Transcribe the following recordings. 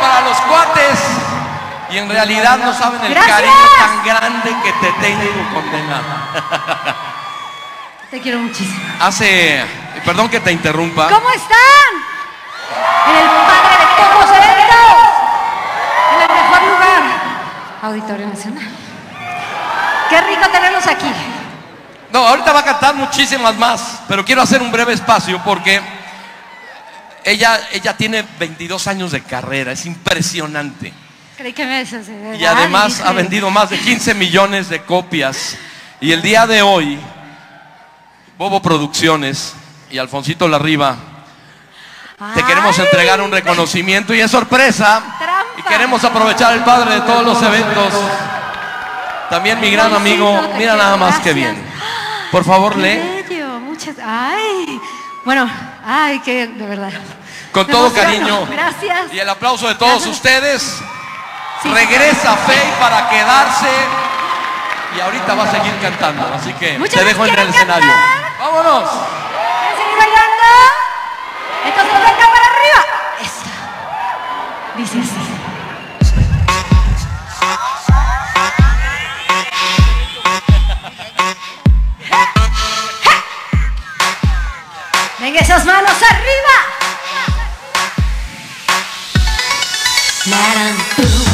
Para los cuates. Y en realidad no saben el Gracias. cariño tan grande que te tengo, condenada. Te quiero muchísimo. Hace, perdón que te interrumpa. ¿Cómo están? En el padre de todos los eventos. En el mejor lugar. Auditorio Nacional. Qué rico tenerlos aquí. No, ahorita va a cantar muchísimas más, pero quiero hacer un breve espacio porque ella, ella tiene 22 años de carrera, es impresionante. Creí que me decías Y además dije, ha vendido más de 15 millones de copias. Y el día de hoy, Bobo Producciones y Alfonsito Larriba, te queremos entregar un reconocimiento y es sorpresa. Trampa. Y queremos aprovechar el padre de todos los eventos. También mi gran amigo, mira nada más que bien. Por favor, lee. muchas. Ay. Bueno, ay, que de verdad. Con Me todo emociono. cariño. Gracias. Y el aplauso de todos Gracias. ustedes. Sí. Regresa Faye para quedarse. Y ahorita va a seguir cantando. Así que Muchas te dejo entre el ¿Quieren escenario. cantar? ¡Vámonos! ¿Quieren seguir bailando? Madam Ooh.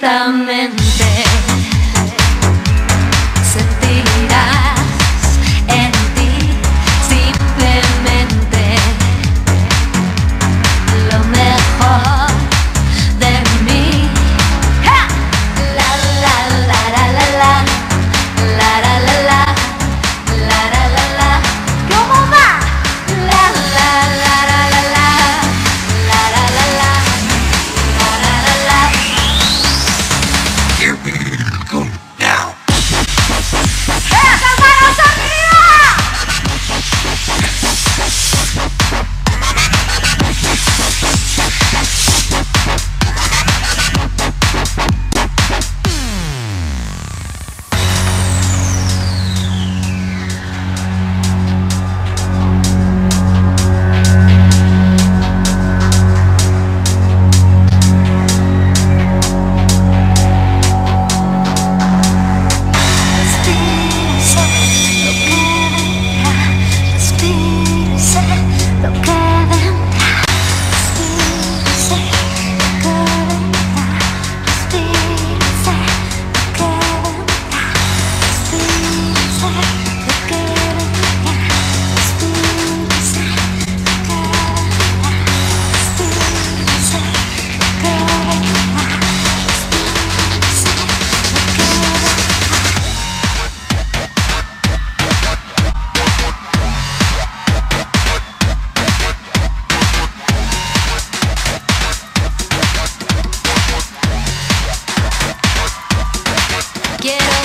lentamente.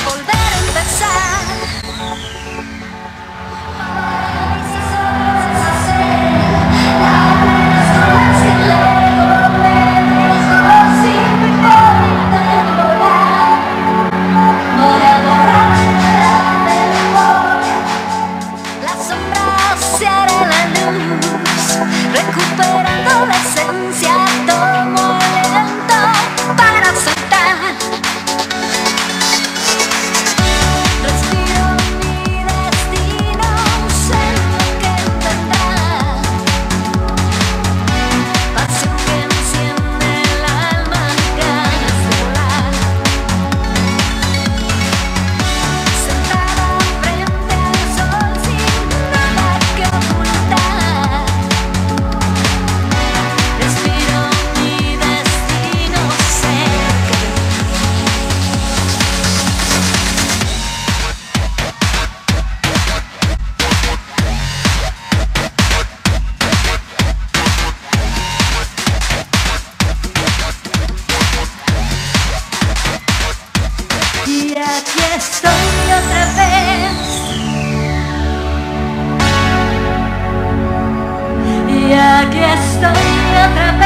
volver. Estoy otra vez. Y aquí estoy otra vez.